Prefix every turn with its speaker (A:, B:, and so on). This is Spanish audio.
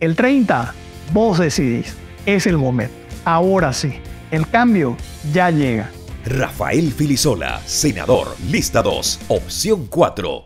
A: El 30, vos decidís. Es el momento. Ahora sí, el cambio ya llega.
B: Rafael Filisola, senador, lista 2, opción 4.